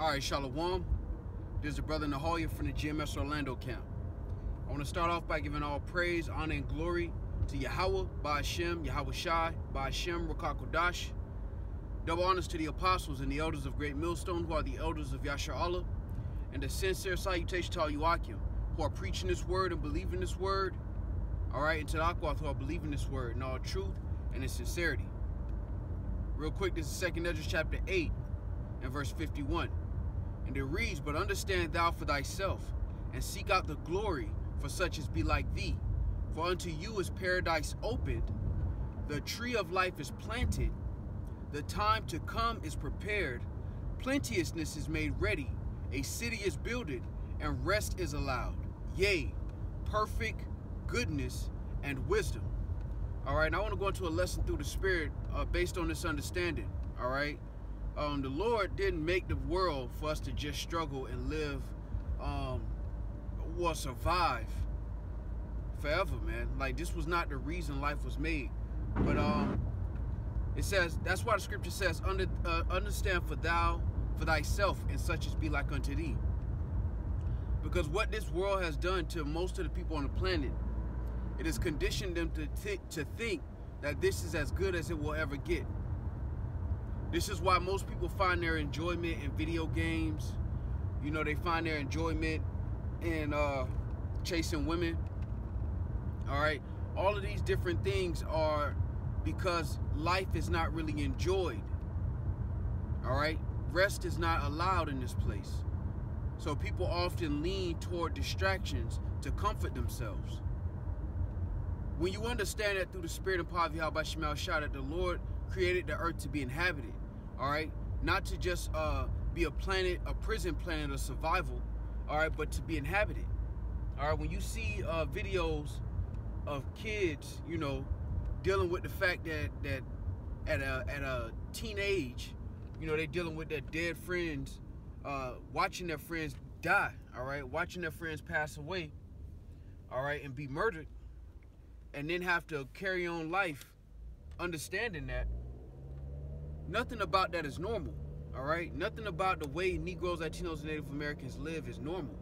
All right, Shalom. This is the brother Nahalia from the GMS Orlando camp. I want to start off by giving all praise, honor, and glory to Yahweh, Ba'ashem, Yahweh Shai, Ba'ashem, Rakakodash. Double honors to the apostles and the elders of Great Millstone, who are the elders of Yashar Allah, and a sincere salutation to all you Akim, who are preaching this word and believing this word. All right, and to the Akwath, who are believing this word in all truth and in sincerity. Real quick, this is Second Ezra chapter 8 and verse 51. And it reads, But understand thou for thyself, and seek out the glory for such as be like thee. For unto you is paradise opened, the tree of life is planted, the time to come is prepared, plenteousness is made ready, a city is builded, and rest is allowed. Yea, perfect goodness and wisdom. All right, I want to go into a lesson through the Spirit uh, based on this understanding. All right, um, the Lord didn't make the world for us to just struggle and live um, or survive forever, man. Like this was not the reason life was made. But um, it says that's why the scripture says, Under, uh, "Understand for thou for thyself, and such as be like unto thee." Because what this world has done to most of the people on the planet, it has conditioned them to th to think that this is as good as it will ever get. This is why most people find their enjoyment in video games. You know, they find their enjoyment in uh, chasing women. All right. All of these different things are because life is not really enjoyed. All right. Rest is not allowed in this place. So people often lean toward distractions to comfort themselves. When you understand that through the spirit and power of Yahweh Shemal that the Lord created the earth to be inhabited, all right? Not to just uh, be a planet, a prison planet of survival, all right, but to be inhabited. All right, when you see uh, videos of kids, you know, dealing with the fact that that at a at a teenage, you know, they're dealing with their dead friends, uh, watching their friends die, all right, watching their friends pass away, all right, and be murdered, and then have to carry on life, understanding that nothing about that is normal. All right, nothing about the way Negroes, Latinos, and Native Americans live is normal.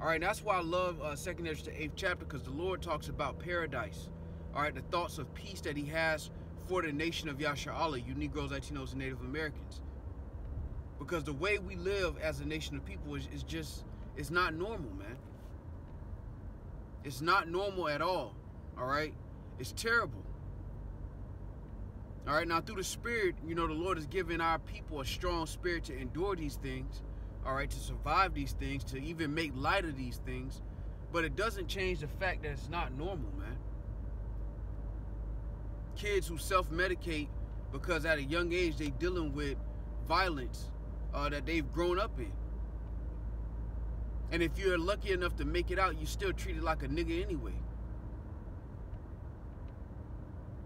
All right, that's why I love uh, second to eighth chapter because the Lord talks about paradise. All right, the thoughts of peace that He has for the nation of Yashar Allah, you Negroes, Latinos, and Native Americans. Because the way we live as a nation of people is, is just, it's not normal, man. It's not normal at all. All right, it's terrible. All right, now through the Spirit, you know, the Lord has given our people a strong spirit to endure these things, all right, to survive these things, to even make light of these things. But it doesn't change the fact that it's not normal, man. Kids who self-medicate because at a young age they dealing with violence uh, that they've grown up in. And if you're lucky enough to make it out, you still treated like a nigga anyway.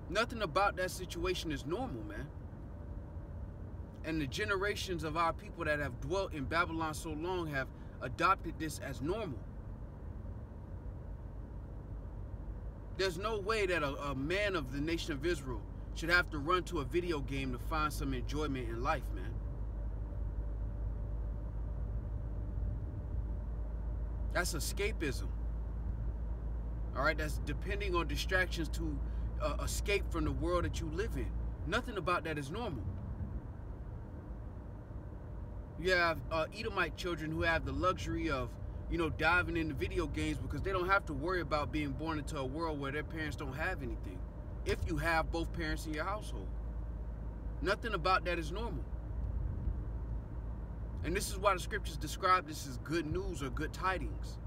Nothing about that situation is normal, man. And the generations of our people that have dwelt in Babylon so long have adopted this as normal. There's no way that a, a, man of the nation of Israel should have to run to a video game to find some enjoyment in life, man. That's escapism. All right, that's depending on distractions to uh, escape from the world that you live in. Nothing about that is normal. You have uh, Edomite children who have the luxury of, you know, diving into video games because they don't have to worry about being born into a world where their parents don't have anything. If you have both parents in your household. Nothing about that is normal. And this is why the scriptures describe this as good news or good tidings.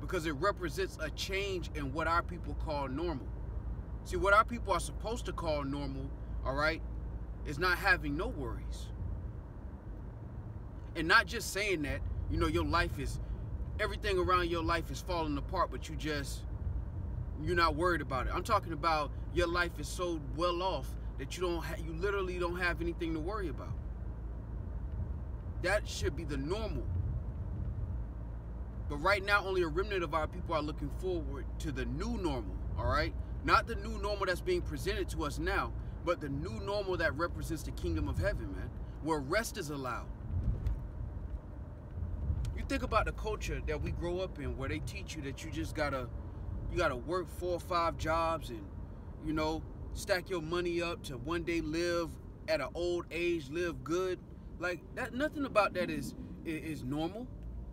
Because it represents a change in what our people call normal. See, what our people are supposed to call normal, all right, is not having no worries. And not just saying that, you know, your life is, everything around your life is falling apart, but you just, you're not worried about it. I'm talking about your life is so well off that you don't, you literally don't have anything to worry about. That should be the normal. But right now, only a remnant of our people are looking forward to the new normal, all right? Not the new normal that's being presented to us now, but the new normal that represents the kingdom of heaven, man. where rest is allowed. You think about the culture that we grow up in where they teach you that you just gotta you gotta work four or five jobs and you know stack your money up to one day live at an old age, live good. Like that nothing about that is is normal.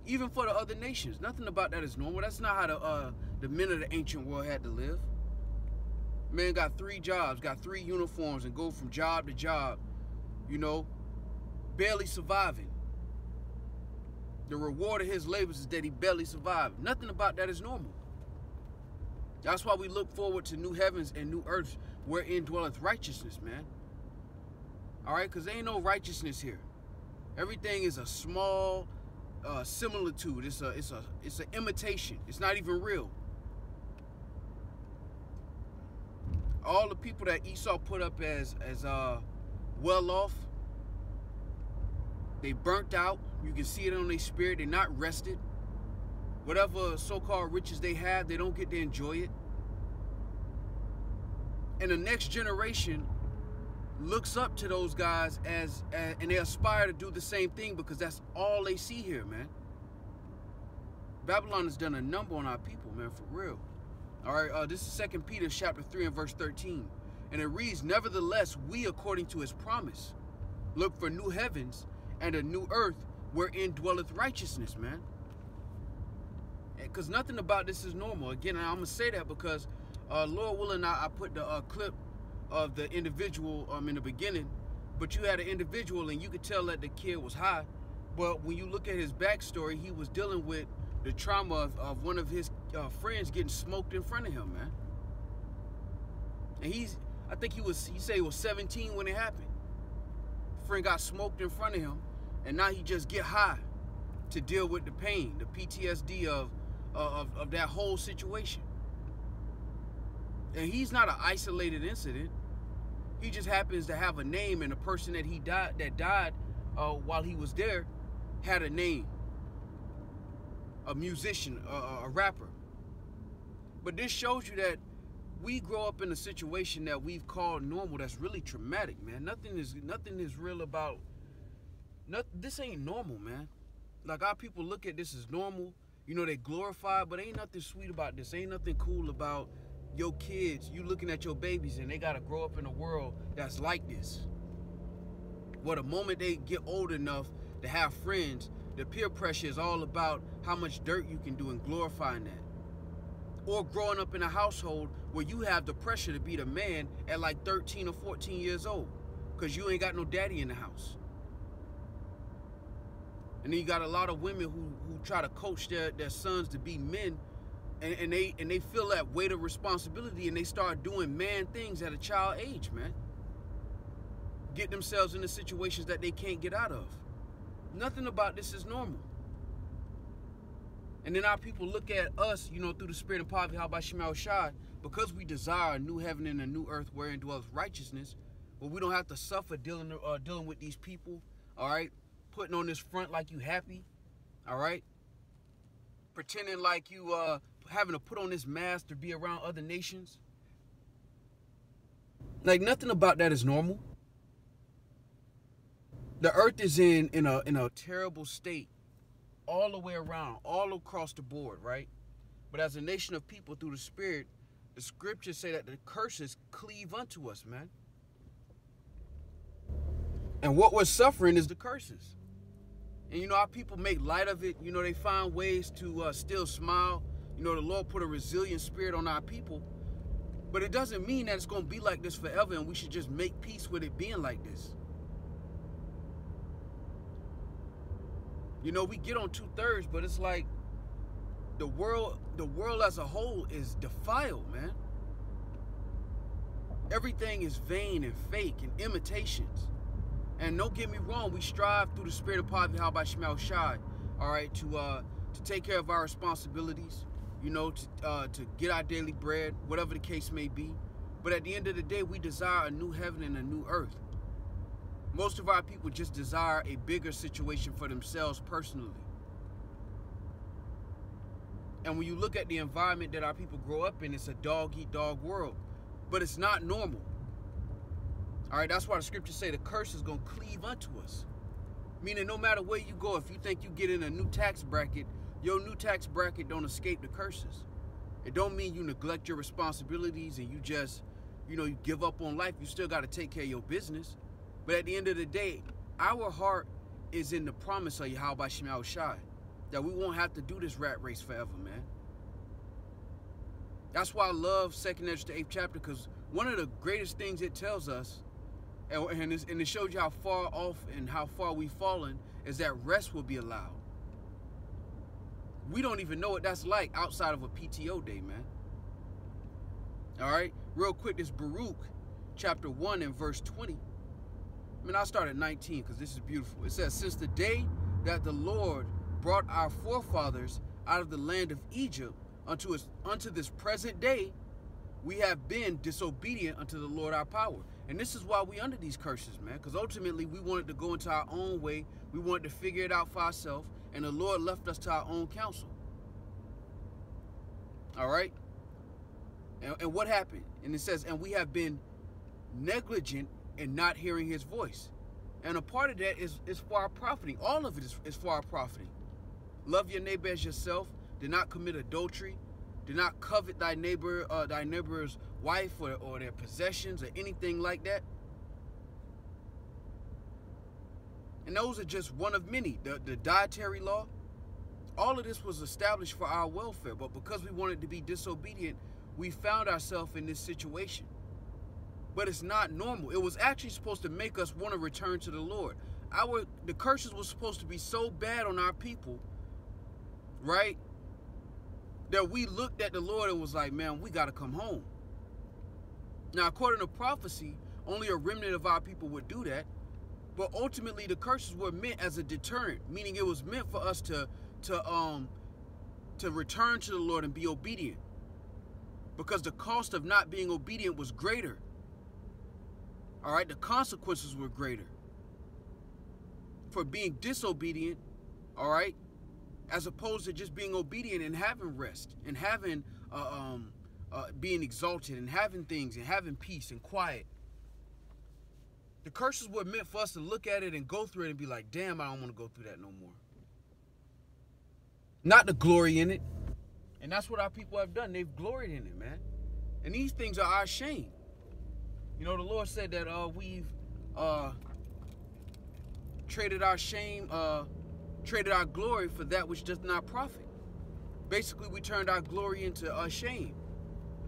Even for the other nations. Nothing about that is normal. That's not how the uh, the men of the ancient world had to live. Man got three jobs, got three uniforms, and go from job to job, you know, barely surviving. The reward of his labors is that he barely survived. Nothing about that is normal. That's why we look forward to new heavens and new earths wherein dwelleth righteousness, man. All right, because there ain't no righteousness here. Everything is a small uh, similitude. It's a it's a it's an imitation. It's not even real. All the people that Esau put up as as uh, well off, they burnt out. You can see it on their spirit. They're not rested. Whatever so-called riches they have, they don't get to enjoy it. And the next generation looks up to those guys as, as, and they aspire to do the same thing because that's all they see here, man. Babylon has done a number on our people, man, for real. All right, uh, this is Second Peter chapter 3 and verse 13. And it reads, Nevertheless, we, according to his promise, look for new heavens and a new earth wherein dwelleth righteousness, man. Because nothing about this is normal. Again, I'm going to say that because uh, Lord willing, I, I put the uh, clip of the individual um, in the beginning, but you had an individual and you could tell that the kid was high. But when you look at his backstory, he was dealing with the trauma of, of one of his uh, friends getting smoked in front of him, man. And he's, I think he was, he said he was 17 when it happened. Friend got smoked in front of him, and now he just get high to deal with the pain, the PTSD of, of, of that whole situation. And he's not an isolated incident. He just happens to have a name, and the person that he died that died uh, while he was there had a name. A musician, a, a rapper. But this shows you that we grow up in a situation that we've called normal that's really traumatic, man. Nothing is nothing is real about nothing this ain't normal, man. Like our people look at this as normal. You know, they glorify, but ain't nothing sweet about this. Ain't nothing cool about your kids, you looking at your babies and they gotta grow up in a world that's like this. Well, the moment they get old enough to have friends, the peer pressure is all about how much dirt you can do and glorifying that. Or growing up in a household where you have the pressure to be the man at like 13 or 14 years old because you ain't got no daddy in the house. And then you got a lot of women who, who try to coach their, their sons to be men and, and they and they feel that weight of responsibility and they start doing man things at a child age, man. Get themselves into situations that they can't get out of. Nothing about this is normal. And then our people look at us, you know, through the spirit of poverty, how about Shemal Shai, because we desire a new heaven and a new earth wherein dwells righteousness, but we don't have to suffer dealing uh, dealing with these people, all right? Putting on this front like you happy, all right? Pretending like you uh having to put on this mask to be around other nations. Like nothing about that is normal. The earth is in in a in a terrible state all the way around, all across the board, right? But as a nation of people through the spirit, the scriptures say that the curses cleave unto us, man. And what we're suffering is the curses. And you know, our people make light of it. You know, they find ways to uh, still smile you know, the Lord put a resilient spirit on our people. But it doesn't mean that it's going to be like this forever and we should just make peace with it being like this. You know, we get on two thirds, but it's like the world, the world as a whole is defiled, man. Everything is vain and fake and imitations. And don't get me wrong, we strive through the spirit of poverty, how about Shemal Shai, all right, to uh to take care of our responsibilities, you know, to, uh, to get our daily bread, whatever the case may be. But at the end of the day, we desire a new heaven and a new earth. Most of our people just desire a bigger situation for themselves personally. And when you look at the environment that our people grow up in, it's a dog eat dog world. But it's not normal. All right, that's why the scriptures say the curse is going to cleave unto us. Meaning no matter where you go, if you think you get in a new tax bracket, your new tax bracket don't escape the curses. It don't mean you neglect your responsibilities and you just, you know, you give up on life. You still got to take care of your business. But at the end of the day, our heart is in the promise of Yahweh Shema Shai. That we won't have to do this rat race forever, man. That's why I love second Esdras eighth chapter, because one of the greatest things it tells us, and, and, and it shows you how far off and how far we've fallen, is that rest will be allowed. We don't even know what that's like outside of a PTO day, man. All right, real quick, this Baruch chapter 1 and verse 20. I mean, I'll start at 19 because this is beautiful. It says, Since the day that the Lord brought our forefathers out of the land of Egypt unto, us, unto this present day, we have been disobedient unto the Lord our power. And this is why we under these curses, man. Because ultimately we wanted to go into our own way. We wanted to figure it out for ourselves. And the Lord left us to our own counsel. All right? And, and what happened? And it says, and we have been negligent in not hearing his voice. And a part of that is, is for our profiting. All of it is, is for our profiting. Love your neighbor as yourself. Do not commit adultery. Do not covet thy neighbor, uh, thy neighbor's wife or, or their possessions or anything like that. And those are just one of many. The, the dietary law, all of this was established for our welfare. But because we wanted to be disobedient, we found ourselves in this situation. But it's not normal. It was actually supposed to make us want to return to the Lord. Our the curses were supposed to be so bad on our people, right? That we looked at the Lord and was like, man, we got to come home. Now, according to prophecy, only a remnant of our people would do that. But ultimately, the curses were meant as a deterrent, meaning it was meant for us to to um to return to the Lord and be obedient. Because the cost of not being obedient was greater. All right, the consequences were greater. For being disobedient, all right, as opposed to just being obedient and having rest and having uh, um uh, being exalted and having things and having peace and quiet. The curses were meant for us to look at it and go through it and be like, damn, I don't want to go through that no more. Not the glory in it. And that's what our people have done. They've gloried in it, man. And these things are our shame. You know, the Lord said that uh, we've uh, traded our shame, uh, traded our glory for that which does not profit. Basically, we turned our glory into a shame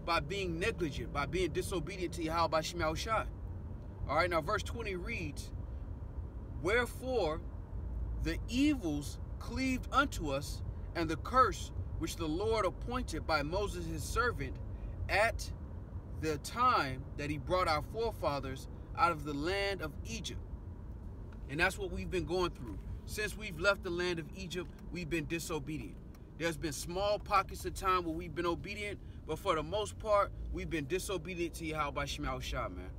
by being negligent, by being disobedient to Yahweh by Shema Shai. All right, now verse 20 reads, Wherefore the evils cleaved unto us, and the curse which the Lord appointed by Moses his servant at the time that he brought our forefathers out of the land of Egypt. And that's what we've been going through. Since we've left the land of Egypt, we've been disobedient. There's been small pockets of time where we've been obedient, but for the most part, we've been disobedient to Yahweh by Shema Shah, man.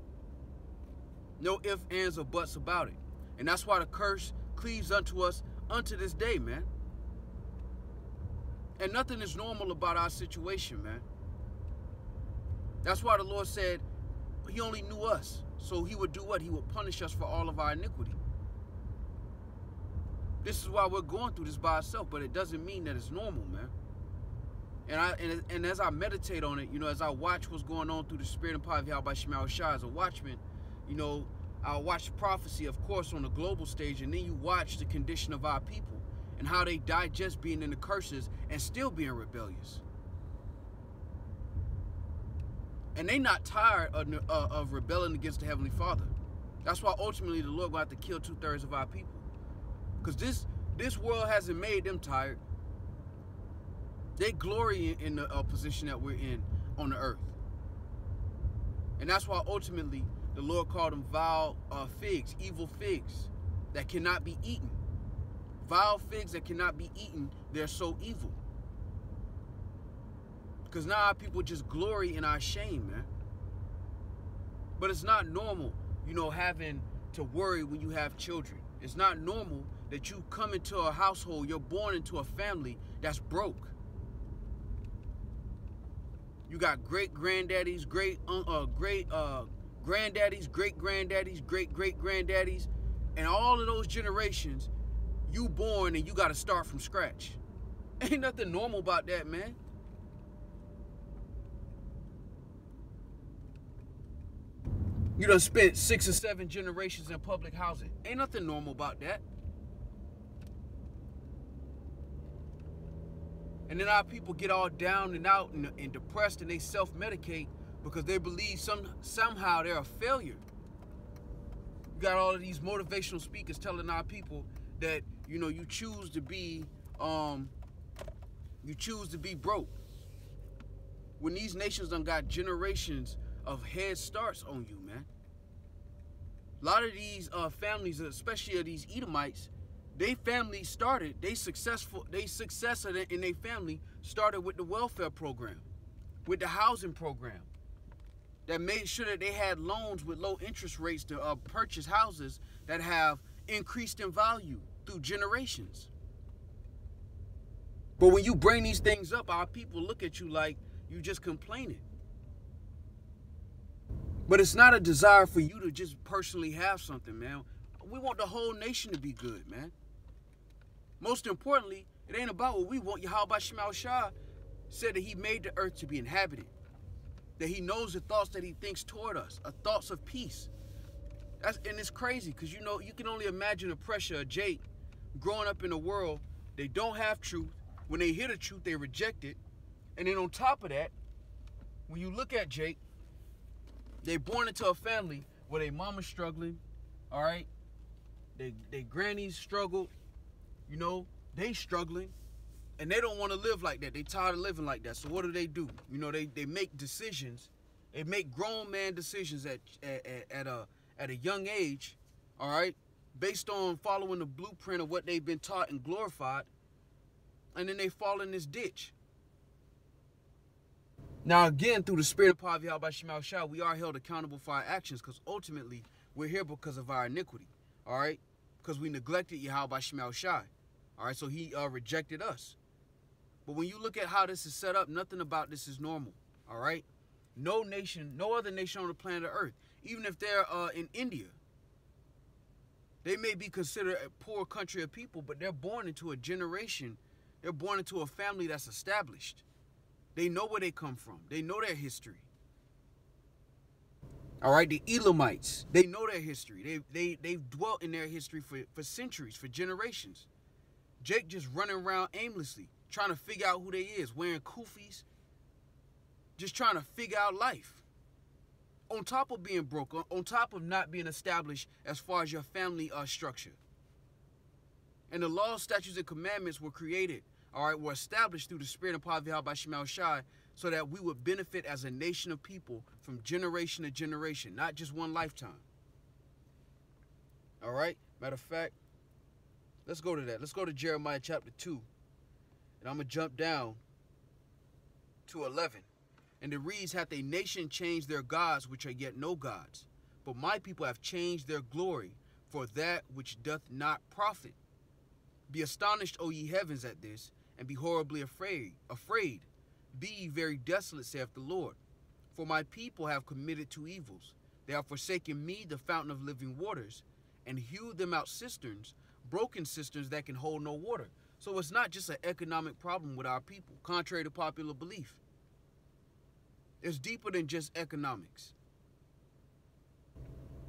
No ifs, ands, or buts about it. And that's why the curse cleaves unto us unto this day, man. And nothing is normal about our situation, man. That's why the Lord said he only knew us. So he would do what? He would punish us for all of our iniquity. This is why we're going through this by ourselves, but it doesn't mean that it's normal, man. And I and, and as I meditate on it, you know, as I watch what's going on through the spirit and power of Yahweh Shema Shah as a watchman, you know, I watch prophecy, of course, on the global stage, and then you watch the condition of our people and how they digest being in the curses and still being rebellious. And they not tired of, uh, of rebelling against the Heavenly Father. That's why ultimately the Lord will have to kill two thirds of our people. Because this this world hasn't made them tired. They glory in the uh, position that we're in on the earth. And that's why ultimately the Lord called them vile uh, figs, evil figs that cannot be eaten. Vile figs that cannot be eaten, they're so evil. Because now people just glory in our shame, man. But it's not normal, you know, having to worry when you have children. It's not normal that you come into a household, you're born into a family that's broke. You got great granddaddies, great uh, great uh, granddaddies, great granddaddies, great great granddaddies, and all of those generations, you born and you got to start from scratch. Ain't nothing normal about that, man. You done spent six or seven generations in public housing. Ain't nothing normal about that. And then our people get all down and out and, and depressed and they self-medicate because they believe some somehow they're a failure. You got all of these motivational speakers telling our people that, you know, you choose to be um you choose to be broke. When these nations done got generations of head starts on you, man. A lot of these uh, families, especially of these Edomites, they family started, they successful, they success in their family started with the welfare program, with the housing program that made sure that they had loans with low interest rates to uh, purchase houses that have increased in value through generations. But when you bring these things up, our people look at you like you just complaining. But it's not a desire for you to just personally have something, man. We want the whole nation to be good, man. Most importantly, it ain't about what we want. Yahweh Shemal Shah said that he made the earth to be inhabited. That he knows the thoughts that he thinks toward us, a thoughts of peace. That's, and it's crazy because you know you can only imagine the pressure of Jake growing up in a world they don't have truth. When they hear the truth, they reject it. And then on top of that, when you look at Jake, they born into a family where their mama's struggling, all right? They they grannies struggled, you know, they struggling and they don't want to live like that. They tired of living like that. So what do they do? You know, they, they make decisions. They make grown man decisions at, at, at a at a young age, all right, based on following the blueprint of what they've been taught and glorified, and then they fall in this ditch. Now again, through the spirit of Pavial by Shemal Shah, we are held accountable for our actions because ultimately we're here because of our iniquity, all right? Because we neglected Yahweh Shemal Shah. All right, so he uh, rejected us. But when you look at how this is set up, nothing about this is normal. All right, no nation, no other nation on the planet Earth, even if they're uh, in India, they may be considered a poor country of people, but they're born into a generation. They're born into a family that's established. They know where they come from. They know their history. All right, the Elamites, they know their history. They they they've dwelt in their history for, for centuries, for generations. Jake just running around aimlessly, trying to figure out who they is, wearing kufis, just trying to figure out life. On top of being broke, on top of not being established as far as your family uh, structure. And the laws, statutes, and commandments were created, all right, were established through the spirit of Pavihal by Shemal Shai so that we would benefit as a nation of people from generation to generation, not just one lifetime. All right? Matter of fact, Let's go to that. Let's go to Jeremiah chapter 2. And I'm going to jump down to 11. And it reads, Hath a nation changed their gods, which are yet no gods? But my people have changed their glory for that which doth not profit. Be astonished, O ye heavens, at this, and be horribly afraid. Afraid. Be very desolate, saith the Lord. For my people have committed two evils. They have forsaken me, the fountain of living waters, and hewed them out cisterns, broken cisterns that can hold no water. So it's not just an economic problem with our people, contrary to popular belief. It's deeper than just economics.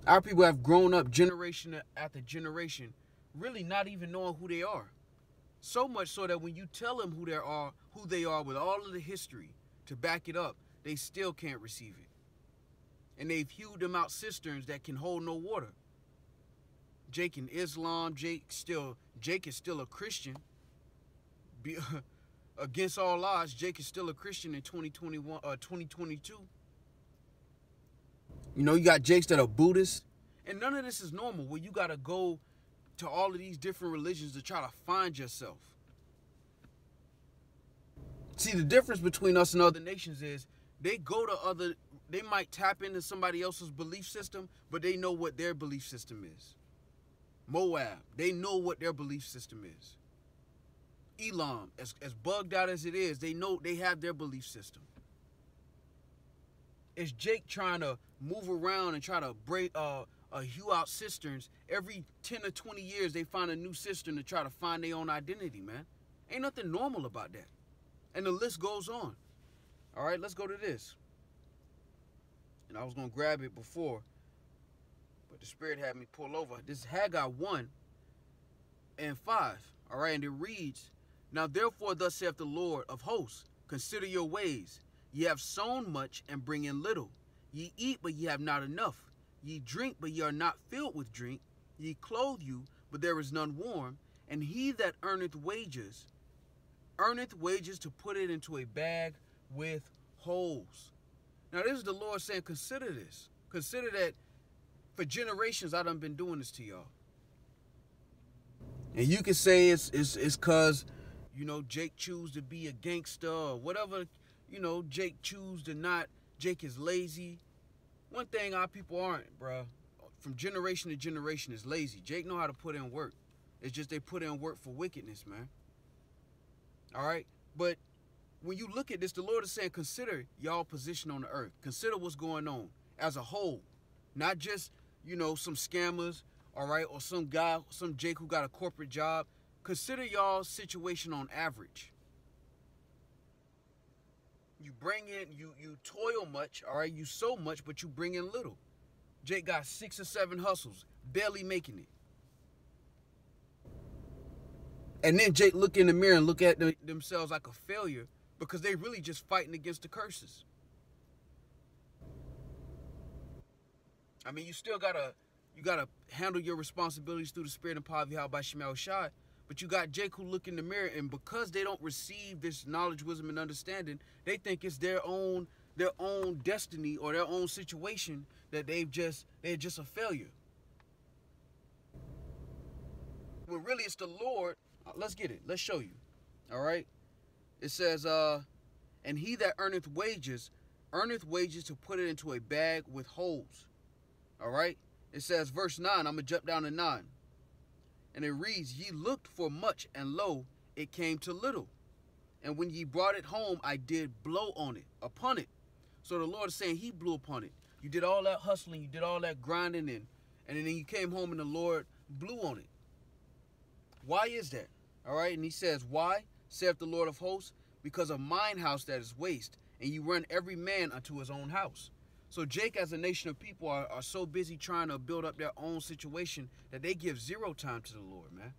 Our people have grown up generation after generation, really not even knowing who they are. So much so that when you tell them who they are, who they are with all of the history to back it up, they still can't receive it. And they've hewed them out cisterns that can hold no water. Jake in Islam. Jake still Jake is still a Christian. Be, against all odds, Jake is still a Christian in 2021 uh 2022. You know, you got Jakes that are Buddhists, and none of this is normal where you gotta go to all of these different religions to try to find yourself. See, the difference between us and other nations is they go to other, they might tap into somebody else's belief system, but they know what their belief system is. Moab, they know what their belief system is. Elam, as, as bugged out as it is, they know they have their belief system. Is Jake trying to move around and try to break uh, uh hew out cisterns every 10 or 20 years they find a new cistern to try to find their own identity man. Ain't nothing normal about that. And the list goes on. All right let's go to this. And i was gonna grab it before but the spirit had me pull over. This is haggai 1 and 5 all right and it reads now therefore thus saith the lord of hosts consider your ways. Ye have sown much and bring in little. Ye eat, but ye have not enough. Ye drink, but ye are not filled with drink. Ye clothe you, but there is none warm. And he that earneth wages, earneth wages to put it into a bag with holes. Now, this is the Lord saying, consider this. Consider that for generations I done been doing this to y'all. And you can say it's it's it's cause, you know, Jake choose to be a gangster or whatever you know, Jake choose to not, Jake is lazy. One thing our people aren't, bruh, from generation to generation is lazy. Jake know how to put in work. It's just they put in work for wickedness, man. All right? But when you look at this, the Lord is saying, consider y'all position on the earth. Consider what's going on as a whole. Not just, you know, some scammers, all right, or some guy, some Jake who got a corporate job. Consider y'all situation on average you bring in you you toil much all right? You sow much but you bring in little. Jake got six or seven hustles barely making it. And then jake look in the mirror and look at the, themselves like a failure because they really just fighting against the curses. I mean you still gotta you gotta handle your responsibilities through the spirit of Yahweh by Shemal Shai but you got Jake who look in the mirror, and because they don't receive this knowledge, wisdom, and understanding, they think it's their own their own destiny or their own situation that they've just they're just a failure. When really it's the Lord. Uh, let's get it. Let's show you. All right. It says, uh, and he that earneth wages, earneth wages to put it into a bag with holes. All right. It says, verse 9, I'm going to jump down to 9. And it reads, Ye looked for much, and lo, it came to little. And when ye brought it home, I did blow on it, upon it. So the Lord is saying he blew upon it. You did all that hustling, you did all that grinding, and, and then you came home and the Lord blew on it. Why is that? All right, and he says, Why, saith the Lord of hosts? Because of mine house that is waste, and you run every man unto his own house. So Jake, as a nation of people, are, are so busy trying to build up their own situation that they give zero time to the Lord, man.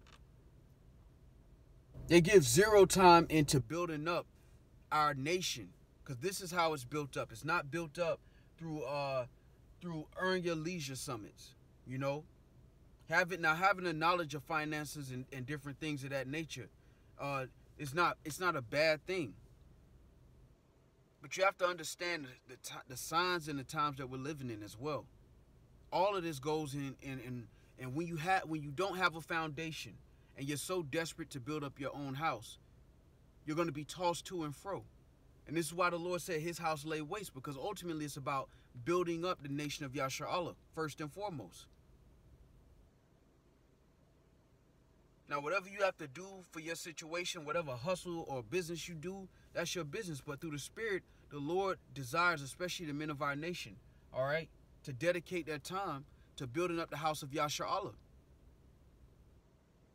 They give zero time into building up our nation, because this is how it's built up. It's not built up through uh through earn your leisure summits, you know. Having now having a knowledge of finances and, and different things of that nature, uh, is not it's not a bad thing. But you have to understand the, the, signs and the times that we're living in as well. All of this goes in, in, in and when you have when you don't have a foundation and you're so desperate to build up your own house, you're going to be tossed to and fro. And this is why the Lord said his house lay waste, because ultimately it's about building up the nation of Yasha Allah, first and foremost. Now, whatever you have to do for your situation, whatever hustle or business you do, that's your business. But through the Spirit, the Lord desires, especially the men of our nation, all right, to dedicate their time to building up the house of Yasha Allah.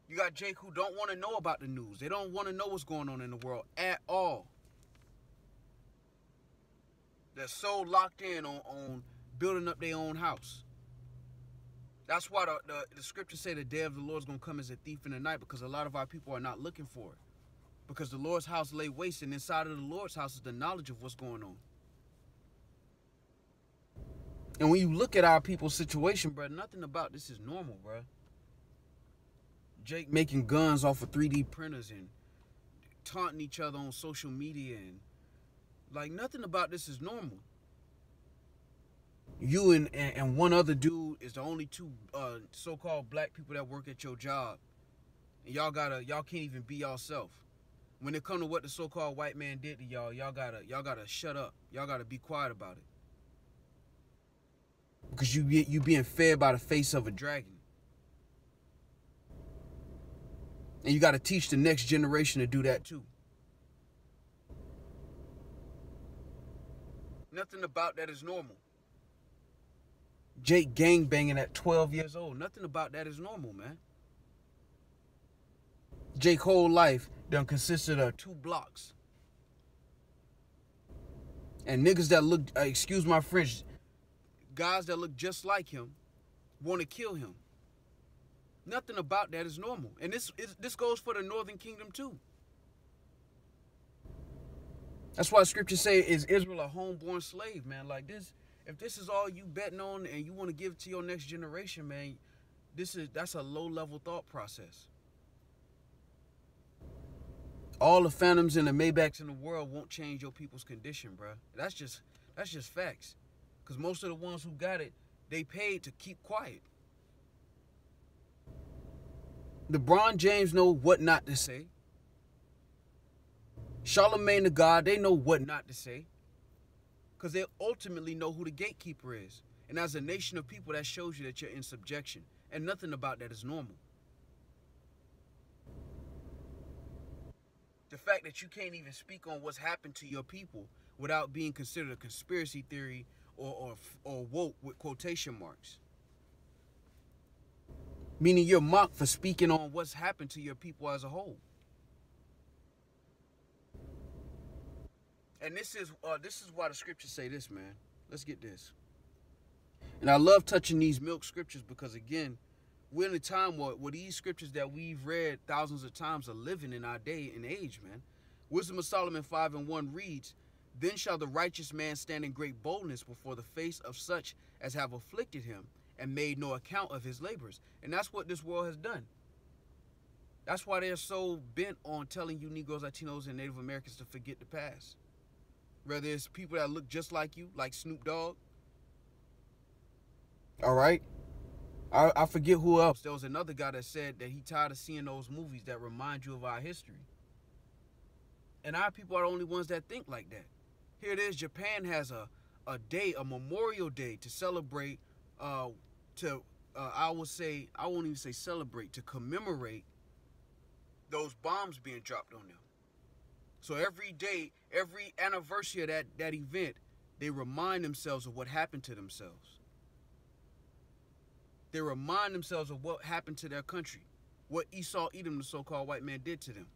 You got Jake who don't want to know about the news. They don't want to know what's going on in the world at all. They're so locked in on, on building up their own house. That's why the, the, the scriptures say the day of the Lord is going to come as a thief in the night because a lot of our people are not looking for it. Because the Lord's house lay waste, and inside of the Lord's house is the knowledge of what's going on. And when you look at our people's situation, bro, nothing about this is normal, bro. Jake making guns off of 3D printers and taunting each other on social media and like nothing about this is normal you and, and, and one other dude is the only two uh, so-called black people that work at your job and y'all gotta y'all can't even be yourself when it come to what the so-called white man did to y'all y'all gotta y'all gotta shut up. Y'all gotta be quiet about it. Because you you being fed by the face of a dragon. And you got to teach the next generation to do that too. Nothing about that is normal. Jake gang banging at 12 years old. Nothing about that is normal, man. Jake whole life done consisted of two blocks. And niggas that look, uh, excuse my French, guys that look just like him want to kill him. Nothing about that is normal. And this is, this goes for the northern kingdom too. That's why scripture say is Israel a homeborn slave, man. Like this, if this is all you betting on and you want to give to your next generation, man, this is that's a low level thought process. All the phantoms and the Maybachs in the world won't change your people's condition, bro. That's just that's just facts. Cause most of the ones who got it, they paid to keep quiet. LeBron James know what not to say. Charlemagne the God, they know what not to say. Because they ultimately know who the gatekeeper is. And as a nation of people, that shows you that you're in subjection. And nothing about that is normal. The fact that you can't even speak on what's happened to your people without being considered a conspiracy theory or, or, or woke with quotation marks. Meaning you're mocked for speaking on what's happened to your people as a whole. And this is uh, this is why the scriptures say this, man. Let's get this. And I love touching these milk scriptures because again, we're in a time where, where these scriptures that we've read thousands of times are living in our day and age, man. Wisdom of Solomon 5 and 1 reads, Then shall the righteous man stand in great boldness before the face of such as have afflicted him and made no account of his labors. And that's what this world has done. That's why they're so bent on telling you Negroes, Latinos, and Native Americans to forget the past. Whether it's people that look just like you, like Snoop Dogg. All right. I, I forget who else. There was another guy that said that he tired of seeing those movies that remind you of our history. And our people are the only ones that think like that. Here it is. Japan has a, a day, a Memorial Day to celebrate, uh, to, uh, I will say, I won't even say celebrate, to commemorate those bombs being dropped on them. So every day, every anniversary of that, that event, they remind themselves of what happened to themselves. They remind themselves of what happened to their country, what Esau Edom, the so-called white man, did to them.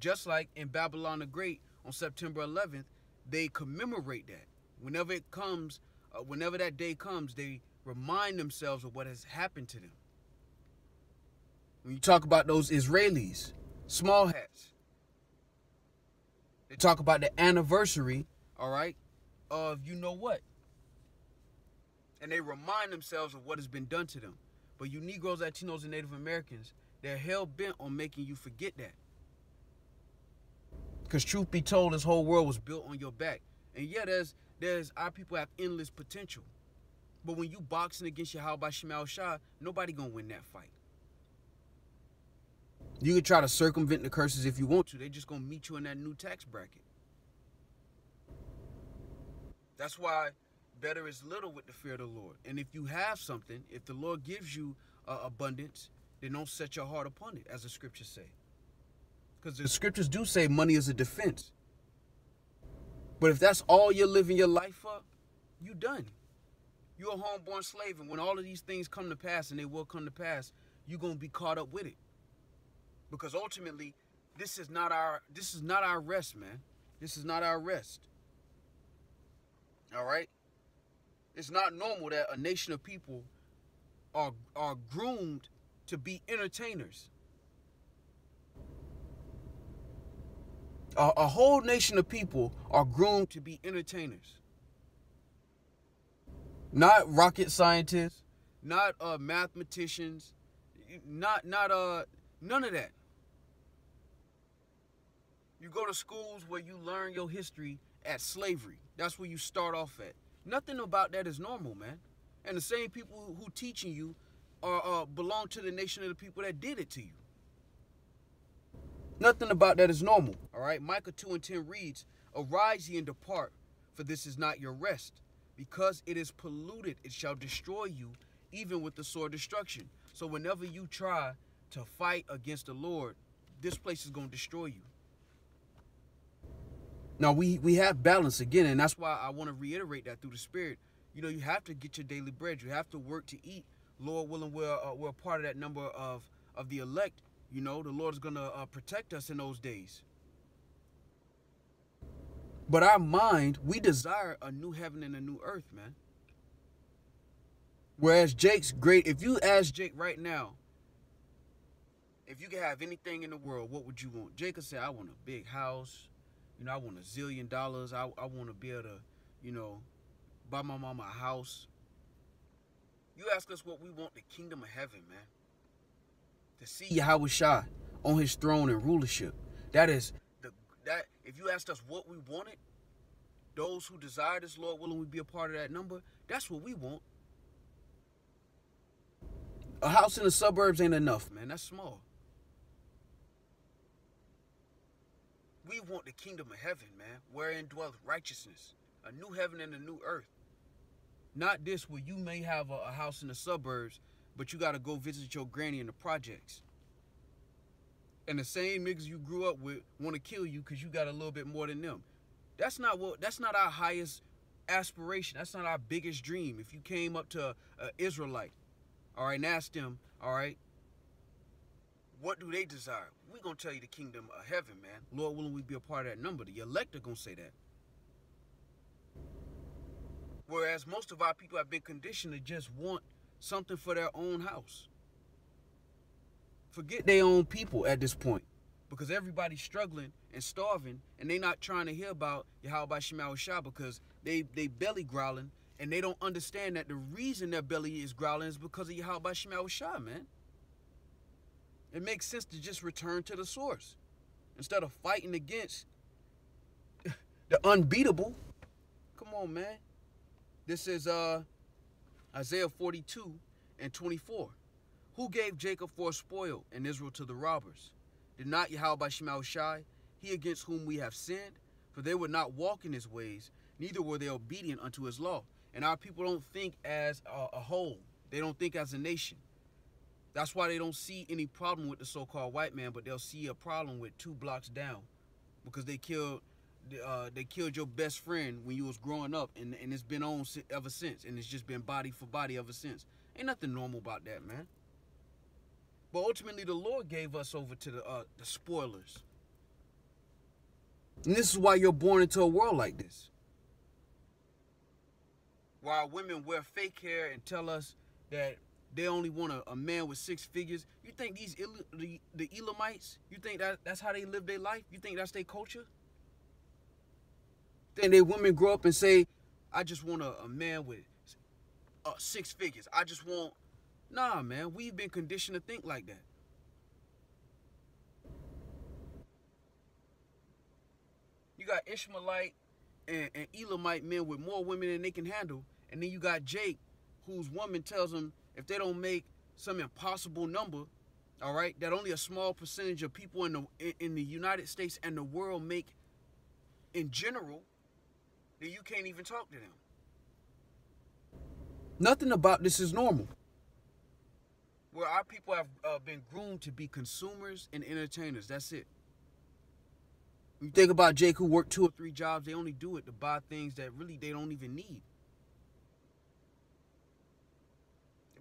Just like in Babylon the Great on September 11th, they commemorate that. Whenever it comes, uh, whenever that day comes, they remind themselves of what has happened to them. When you talk about those Israelis, small hats, they talk about the anniversary, all right, of you know what. And they remind themselves of what has been done to them. But you Negroes, Latinos, and Native Americans, they're hell bent on making you forget that. Because truth be told, this whole world was built on your back. And yeah, there's there's our people have endless potential. But when you boxing against Yahweh Shemal Shah, nobody gonna win that fight. You can try to circumvent the curses if you want to. They just gonna meet you in that new tax bracket. That's why better is little with the fear of the Lord. And if you have something, if the Lord gives you uh, abundance, then don't set your heart upon it, as the scriptures say. Because the scriptures do say money is a defense. But if that's all you're living your life for, you done. You're a homeborn slave, and when all of these things come to pass, and they will come to pass, you're gonna be caught up with it because ultimately this is not our this is not our rest man this is not our rest all right it's not normal that a nation of people are are groomed to be entertainers a, a whole nation of people are groomed to be entertainers not rocket scientists not uh mathematicians not not uh none of that you go to schools where you learn your history at slavery. That's where you start off at. Nothing about that is normal, man. And the same people who, teaching you are uh, belong to the nation of the people that did it to you. Nothing about that is normal. All right. Micah 2 and 10 reads, Arise ye and depart, for this is not your rest. Because it is polluted, it shall destroy you, even with the sword destruction. So whenever you try to fight against the Lord, this place is going to destroy you. Now we we have balance again, and that's why I want to reiterate that through the spirit. you know, you have to get your daily bread. You have to work to eat. Lord willing, we're uh, we're part of that number of of the elect. You know, the Lord is gonna uh, protect us in those days. But our mind, we desire a new heaven and a new earth, man. Whereas Jake's great. If you ask Jake right now, if you could have anything in the world, what would you want? Jake could say, I want a big house. You know, I want a zillion dollars. I, I want to be able to, you know, buy my mama a house. You ask us what we want, the kingdom of heaven, man. To see Yahweh Shah on his throne and rulership. That is the that if you asked us what we wanted, those who desire this, Lord willing, we be a part of that number. That's what we want. A house in the suburbs ain't enough, man. That's small. We want the kingdom of heaven, man, wherein dwells righteousness, a new heaven and a new earth. Not this where you may have a, a house in the suburbs, but you got to go visit your granny in the projects. And the same niggas you grew up with want to kill you because you got a little bit more than them. That's not what. That's not our highest aspiration. That's not our biggest dream. If you came up to an Israelite, all right, and asked them, all right, what do they desire? We gonna tell you the kingdom of heaven, man. Lord willing, we be a part of that number. The elect are gonna say that. Whereas most of our people have been conditioned to just want something for their own house. Forget their own people at this point. Because everybody's struggling and starving, and they not trying to hear about Yahweh Shemal Shah because they they belly growling and they don't understand that the reason their belly is growling is because of Yahweh Shemal Shah, man. It makes sense to just return to the source instead of fighting against the unbeatable. Come on, man. This is uh Isaiah 42 and 24. Who gave Jacob for a spoil and Israel to the robbers? Did not Yahweh by Shemal Shai, he against whom we have sinned? For they would not walk in his ways, neither were they obedient unto his law. And our people don't think as a, a whole. They don't think as a nation. That's why they don't see any problem with the so-called white man, but they'll see a problem with two blocks down, because they killed, uh, they killed your best friend when you was growing up, and, and it's been on ever since, and it's just been body for body ever since. Ain't nothing normal about that, man. But ultimately, the Lord gave us over to the uh, the spoilers, and this is why you're born into a world like this. While women wear fake hair and tell us that they only want a, a man with six figures. You think these the, the Elamites? You think that that's how they live their life? You think that's their culture? Then they women grow up and say, "I just want a, a man with uh, six figures. I just want." Nah, man. We've been conditioned to think like that. You got Ishmaelite and, and Elamite men with more women than they can handle, and then you got Jake, whose woman tells him if they don't make some impossible number, all right, that only a small percentage of people in the in the United States and the world make in general, then you can't even talk to them. Nothing about this is normal. Where our people have uh, been groomed to be consumers and entertainers. That's it. You think about Jake who worked two or three jobs, they only do it to buy things that really they don't even need.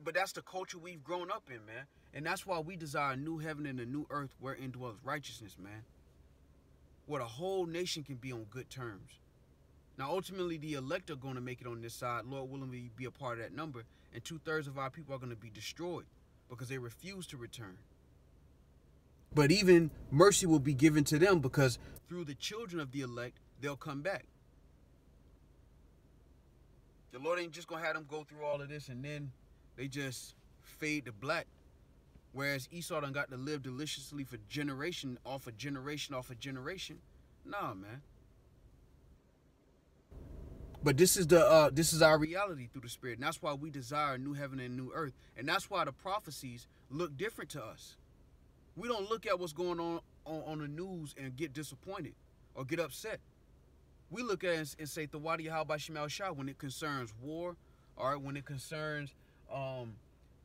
But that's the culture we've grown up in, man. And that's why we desire a new heaven and a new earth wherein dwells righteousness, man. Where the whole nation can be on good terms. Now, ultimately, the elect are going to make it on this side. Lord willing, we be a part of that number. And two thirds of our people are going to be destroyed because they refuse to return. But even mercy will be given to them because through the children of the elect, they'll come back. The Lord ain't just going to have them go through all of this and then they just fade to black. Whereas Esau done got to live deliciously for generation off a generation off a generation. Nah, man. But this is the uh, this is our reality through the spirit. And that's why we desire a new heaven and new earth. And that's why the prophecies look different to us. We don't look at what's going on on, on the news and get disappointed or get upset. We look at it and say, Thawadi Yahweh Shemal Shah when it concerns war, or when it concerns um,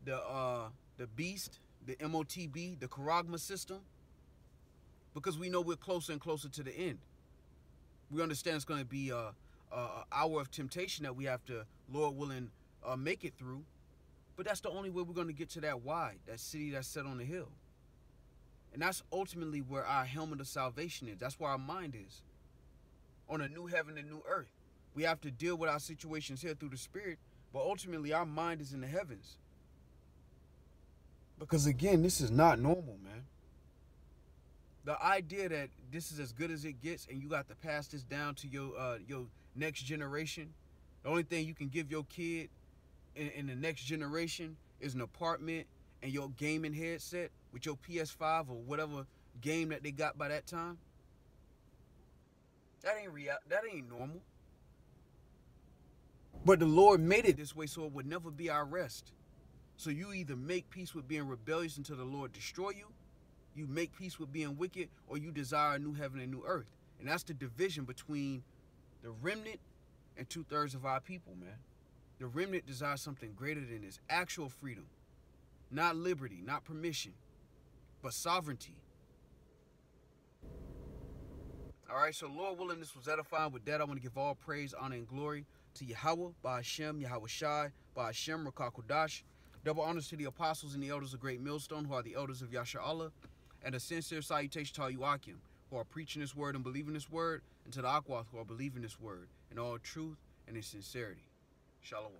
the uh, the beast, the MOTB, the Charagma system, because we know we're closer and closer to the end. We understand it's going to be a, uh, hour of temptation that we have to, Lord willing, uh, make it through. But that's the only way we're going to get to that why, that city that's set on the hill. And that's ultimately where our helmet of salvation is. That's where our mind is. On a new heaven and new earth. We have to deal with our situations here through the spirit, but ultimately our mind is in the heavens. Because again, this is not normal, man. The idea that this is as good as it gets and you got to pass this down to your uh, your next generation. The only thing you can give your kid in, in the next generation is an apartment and your gaming headset with your PS5 or whatever game that they got by that time. That ain't real. That ain't normal. But the Lord made it this way so it would never be our rest. So you either make peace with being rebellious until the Lord destroy you, you make peace with being wicked, or you desire a new heaven and new earth. And that's the division between the remnant and two thirds of our people, man. The remnant desires something greater than this actual freedom, not liberty, not permission, but sovereignty. All right, so Lord willing, this was edifying. With that, I want to give all praise, honor, and glory to Yahweh, by Hashem, Yahweh Shai, by Hashem, Rakakodash. Double honors to the apostles and the elders of Great Millstone, who are the elders of Yasha Allah, and a sincere salutation to all you Akim, who are preaching this word and believing this word, and to the Akwath, who are believing this word in all truth and in sincerity. Shalom.